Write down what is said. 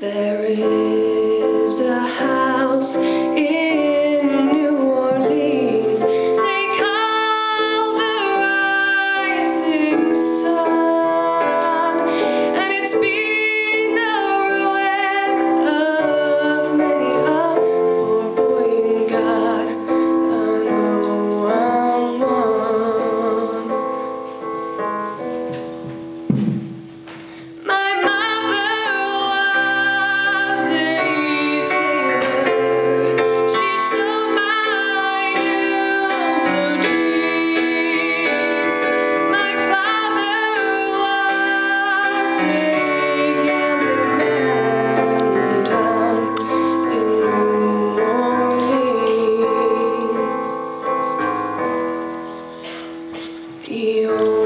There is a high feel.